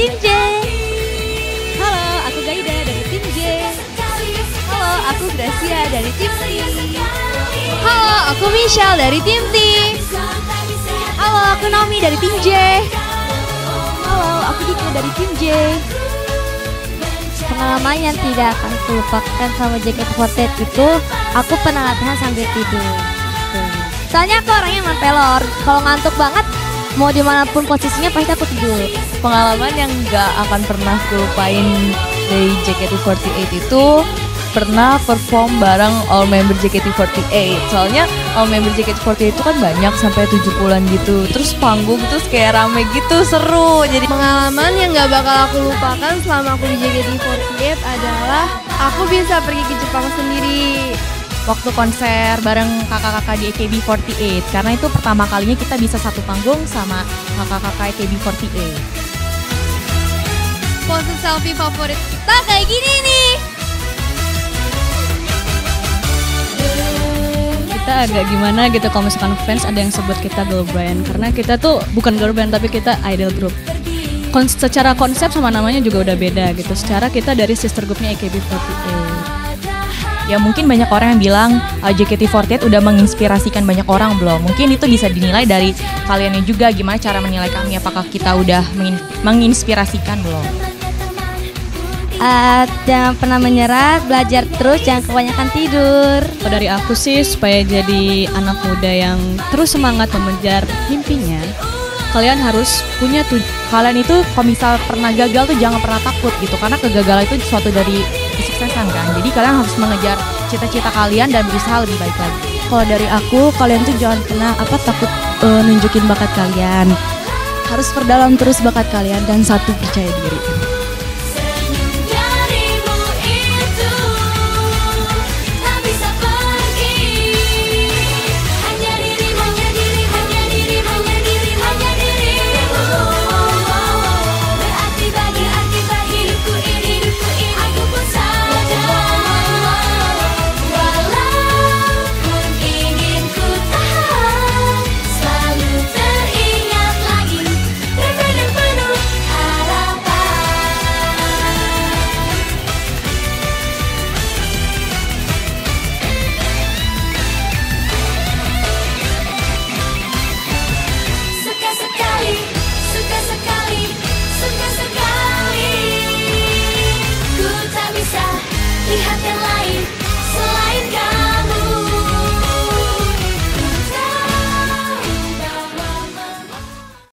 Tim J. Halo, aku Gaida dari Tim J. Halo, aku Gracia dari Tim T. Halo, aku Michelle dari Tim T. Halo, aku Naomi dari Tim J. Halo, aku Dika dari Tim J. Pengalaman yang tidak akan aku sama JKT48 itu, aku pernah latihan sambil tidur. Soalnya aku orangnya emang pelor, kalau ngantuk banget, mau di mana pun posisinya pasti aku tidur. Pengalaman yang gak akan pernah kulupain dari JKT48 itu pernah perform bareng all member JKT48 soalnya all member JKT48 itu kan banyak sampai 70-an gitu. Terus panggung terus kayak rame gitu seru. Jadi pengalaman yang gak bakal aku lupakan selama aku di JKT48 adalah aku bisa pergi ke Jepang sendiri waktu konser bareng kakak-kakak di AKB48 karena itu pertama kalinya kita bisa satu panggung sama kakak-kakak AKB48 pose selfie favorit kita kayak gini nih kita agak gimana gitu kalau misalkan fans ada yang sebut kita girl band karena kita tuh bukan girl band tapi kita idol group. Kon secara konsep sama namanya juga udah beda gitu. Secara kita dari sister groupnya AKB48. Ya mungkin banyak orang yang bilang uh, JKT48 udah menginspirasikan banyak orang belum. Mungkin itu bisa dinilai dari kaliannya juga gimana cara menilai kami apakah kita udah mengin menginspirasikan belum. Uh, jangan pernah menyerah, belajar terus, jangan kebanyakan tidur. Kalau dari aku sih supaya jadi anak muda yang terus semangat mengejar mimpinya, kalian harus punya tuh kalian itu kalau misal pernah gagal tuh jangan pernah takut gitu karena kegagalan itu suatu dari kesuksesan kan. Jadi kalian harus mengejar cita-cita kalian dan berusaha lebih baik lagi. Kalau dari aku, kalian tuh jangan pernah apa takut uh, nunjukin bakat kalian. Harus perdalam terus bakat kalian dan satu percaya diri.